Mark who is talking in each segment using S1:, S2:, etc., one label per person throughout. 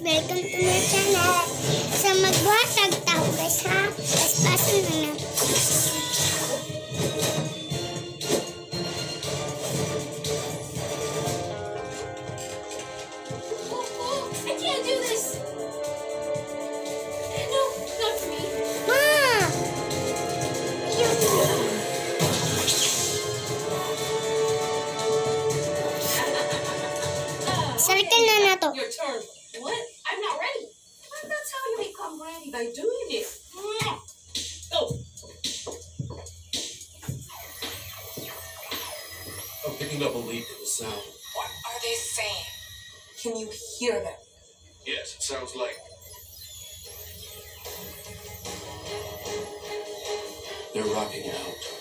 S1: guys! Welcome to my channel! Sa magbuhatag tao guys ha! Paspaso na na.
S2: I can't do this. No, not for me.
S1: Ma! Ayun. Sarkan na na to.
S2: Your turn. What? Become by doing it. Go.
S3: I'm picking up a leak in the sound.
S2: What are they saying? Can you hear them?
S3: Yes, it sounds like. They're rocking out.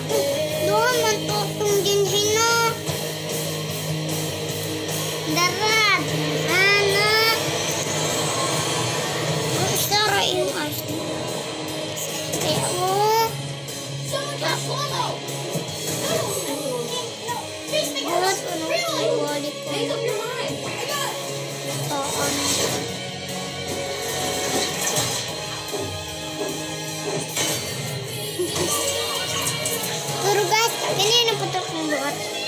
S1: ako. Doon man to kung ginhin na. Darad. Sana. Ang sara yung ashti. Kaya mo. Tapos. Tapos. Tapos. Tapos. Tapos. Tapos. Tapos. Tapos. Tapos. Tapos. Tapos. Ganyan ang
S4: putok ng.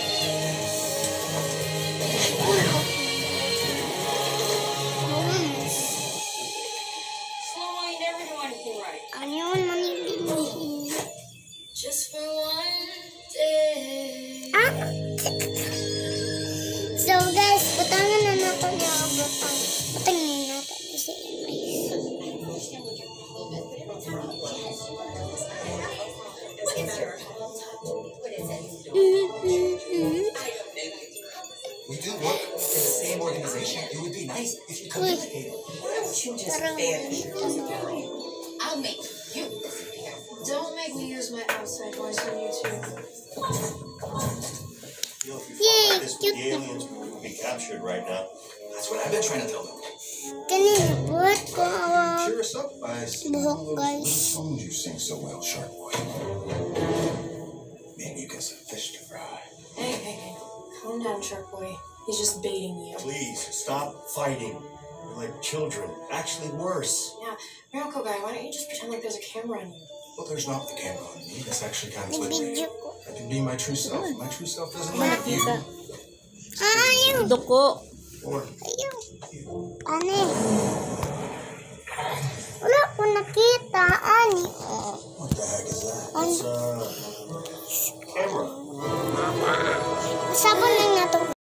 S4: Work in the same organization. It would be nice if you communicated. Why don't you just
S1: Parang
S4: vanish?
S2: I'll make you. Don't make me use my outside voice on YouTube.
S5: You know, if you
S1: Yay,
S5: this the aliens, we would be captured right now.
S4: That's what I've been trying to tell them.
S1: Kanina buhat ko ang
S6: Cheer us up by singing
S1: buhok
S6: all those songs you sing so well, Shark Boy. Maybe you got some fish to fry.
S2: Hey, hey, hey. Calm down, Shark Boy. He's just baiting you.
S5: Please stop fighting. You're like children. Actually, worse.
S2: Yeah, Miracle Guy, why don't you just pretend like there's a camera on you?
S6: Well, there's not the camera on me. That's actually kind of liberating.
S1: Nagbidyo ko.
S6: I can be my true self. My true self doesn't limit you.
S1: Ah, ayaw.
S7: Duko.
S6: Or
S1: Ayaw. Ano? Wala ko nakita. Ani.
S6: what the heck is that?
S5: It's uh, camera.
S1: Sabon lang na to.